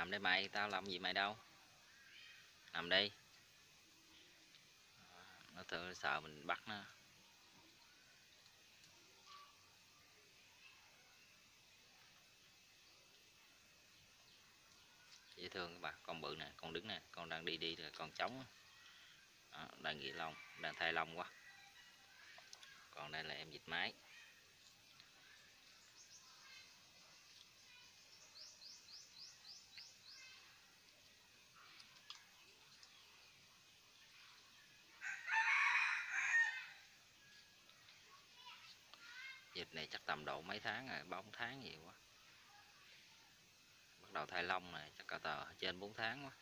nằm đây mày tao làm gì mày đâu? Nằm đi. Nó thường sợ mình bắt nó. Dễ thương các bạn con bự nè con đứng nè con đang đi đi là con trống đó, đang nghỉ lông đang thay lông quá. Còn đây là em dịch máy. Dịch này chắc tầm độ mấy tháng rồi, ba bốn tháng nhiều quá. Bắt đầu thay lông này, chắc cả tờ, trên 4 tháng quá.